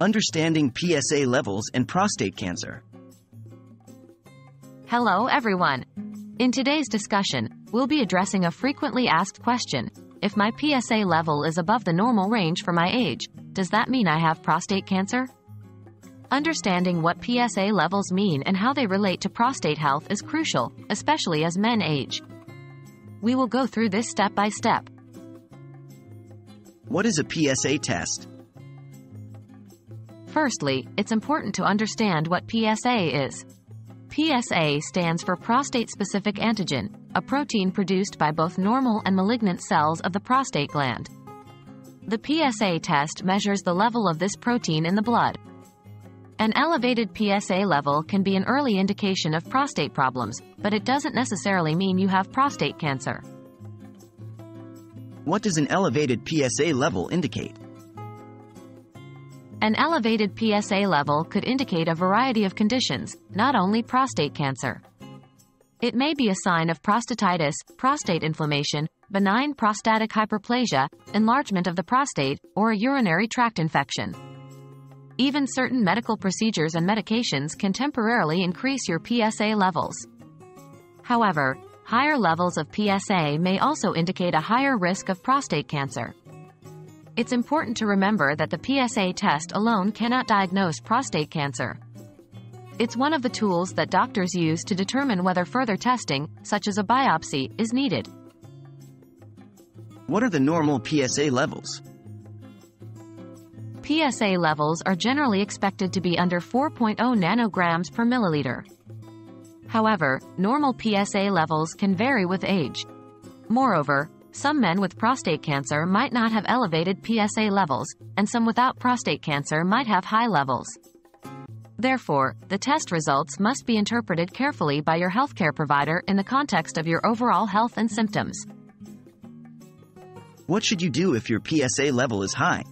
Understanding PSA levels and prostate cancer. Hello, everyone. In today's discussion, we'll be addressing a frequently asked question. If my PSA level is above the normal range for my age, does that mean I have prostate cancer? Understanding what PSA levels mean and how they relate to prostate health is crucial, especially as men age. We will go through this step by step. What is a PSA test? Firstly, it's important to understand what PSA is. PSA stands for prostate specific antigen, a protein produced by both normal and malignant cells of the prostate gland. The PSA test measures the level of this protein in the blood. An elevated PSA level can be an early indication of prostate problems, but it doesn't necessarily mean you have prostate cancer. What does an elevated PSA level indicate? An elevated PSA level could indicate a variety of conditions, not only prostate cancer. It may be a sign of prostatitis, prostate inflammation, benign prostatic hyperplasia, enlargement of the prostate, or a urinary tract infection. Even certain medical procedures and medications can temporarily increase your PSA levels. However, higher levels of PSA may also indicate a higher risk of prostate cancer. It's important to remember that the PSA test alone cannot diagnose prostate cancer. It's one of the tools that doctors use to determine whether further testing, such as a biopsy, is needed. What are the normal PSA levels? PSA levels are generally expected to be under 4.0 nanograms per milliliter. However, normal PSA levels can vary with age. Moreover, some men with prostate cancer might not have elevated PSA levels, and some without prostate cancer might have high levels. Therefore, the test results must be interpreted carefully by your healthcare provider in the context of your overall health and symptoms. What should you do if your PSA level is high?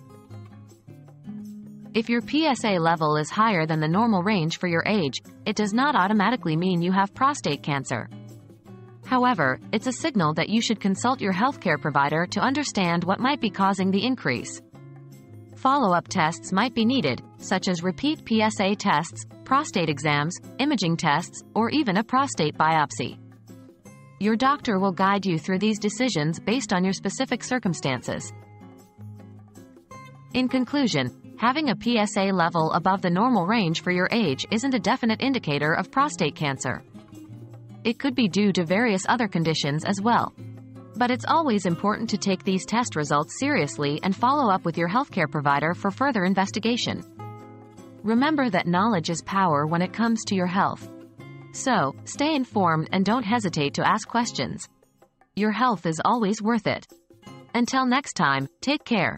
If your PSA level is higher than the normal range for your age, it does not automatically mean you have prostate cancer. However, it's a signal that you should consult your healthcare provider to understand what might be causing the increase. Follow-up tests might be needed, such as repeat PSA tests, prostate exams, imaging tests, or even a prostate biopsy. Your doctor will guide you through these decisions based on your specific circumstances. In conclusion, having a PSA level above the normal range for your age isn't a definite indicator of prostate cancer. It could be due to various other conditions as well. But it's always important to take these test results seriously and follow up with your healthcare provider for further investigation. Remember that knowledge is power when it comes to your health. So, stay informed and don't hesitate to ask questions. Your health is always worth it. Until next time, take care.